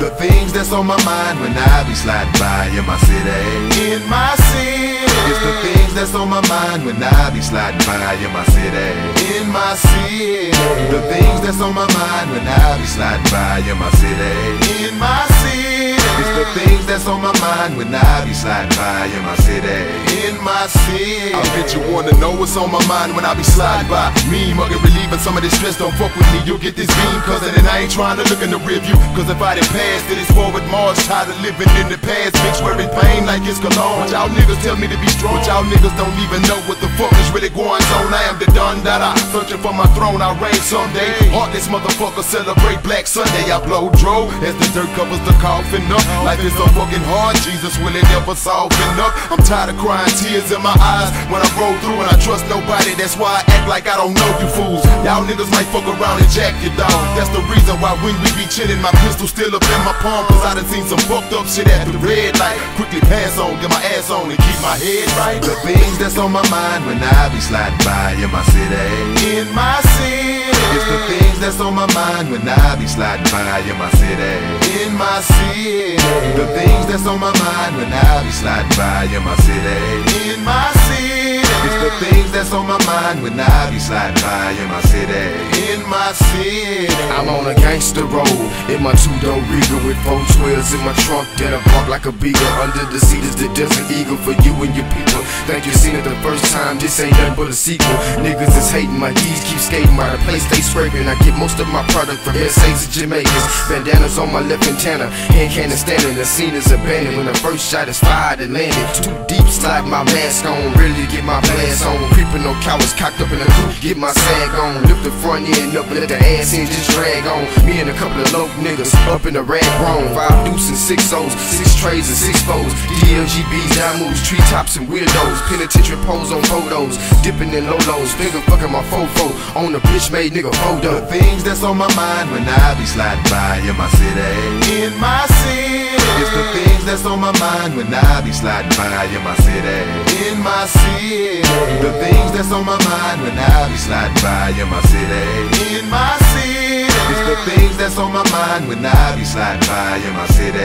The things that's on my mind when I be sliding by in my city. In my city. It's the things that's on my mind when I be sliding by in my city. In my city. The things that's on my mind when I be sliding by in my city. In my city. It's the things that's on my mind when I be sliding by in my city. In my city. I bet you wanna know what's on my mind when I be sliding by. Me mugging, relieving some of this stress. Don't fuck with me, you'll get this beam. Cause then I ain't trying to look in the rear view. Cause if I done passed it, it's forward march. Tired of living in the past, bitch, wearing pain like it's cologne. But y'all niggas tell me to be strong. But y'all niggas don't even know what the fuck is really going on. I am the done that I searching for my throne. I reign someday. Heartless motherfucker celebrate Black Sunday. I blow dro as the dirt covers the coffin up. Life is so fucking hard. Jesus will it never soften up. I'm tired of crying tears in my eyes when I roll through and I trust nobody. That's why I act like I don't know you fools. Y'all niggas might fuck around and jack your dog. That's the reason why when we be chillin', my pistol still up in my palm. Cause I done seen some fucked up shit at the red light. Quickly pass on, get my ass on and keep my head right. The things that's on my mind when I be sliding by in my city. In my city. That's on my mind when I be sliding by in my city. In my city. The things that's on my mind when I be sliding by in my city. In my city. It's the things that's on my mind when I be sliding by in my city. In my city. I'm on a gangster road in my two-door Regal with four twelves in my trunk that I park like a beagle. Under the seat is the desert eagle for you and your people. Think you seen it the first time, this ain't nothing but a sequel. Niggas is hating, my D's keep skating by the place they scraping. I get most of my product from SA's and Jamaicans. Bandanas on my left antenna, hand cannon standing. The scene is abandoned when the first shot is fired and landed. Too deep, slide my mask on, really get my blast on. Creeping on cowards cocked up in the coupe, get my sag on. Lift the front end up, let the ass end just drag on. Me and a couple of low niggas up in the rag grown. Five deuce and six O's, six trays and six foes. DLGBs, down moves, treetops and weirdos. Penitentiary pose on photos, dipping in lolos. Finger fucking my fofo on the bitch made nigga photo. The things that's on my mind when I be sliding by in my city. In my my mind when I be sliding by in my city. In my city. The things that's on my mind when I be sliding by in my city. In my city. It's the things that's on my mind when I be sliding by in my city.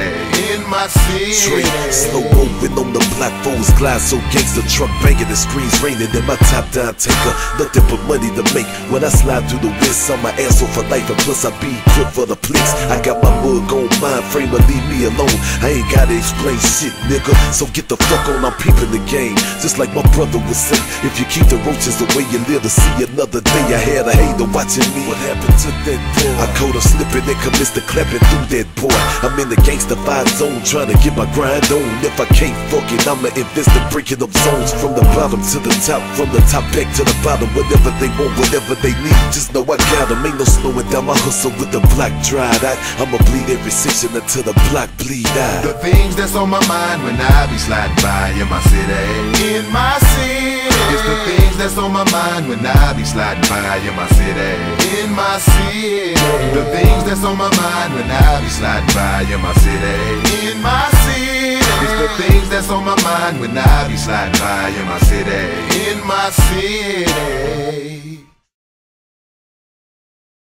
In my city. Straight, slow rolling on the black foes, glass so gangster truck banging, the screens raining, then my top down taker. Nothing but money to make when I slide through the wrist on my ass off for life, and plus I be equipped for the flicks. I got my mug on mind frame, but leave me alone. I ain't gotta explain shit, nigga. So get the fuck on, I'm peeping the game. Just like my brother would say, if you keep the roaches away, you live to see another day. I had a hater watching me. What happened to that boy? I caught him slipping and commenced to clapping through that boy. I'm in the gangsta five zone, trying to get my grind on. If I can't fuck it, I'ma invest in breaking up zones from the bottom to the top, from the top back to the bottom. Whatever they want, whatever they need, just know I got 'em. Ain't no slowing down my hustle with the block dried out. I'ma bleed every section until the block bleed out. The things that's on my mind when I be sliding by in my city. In my city. It's the things that's on my mind when I be sliding by in my city. In my city. The things that's on my mind when I be sliding by in my city. In my city. It's the things that's on my mind when I be sliding by in my city. In my city.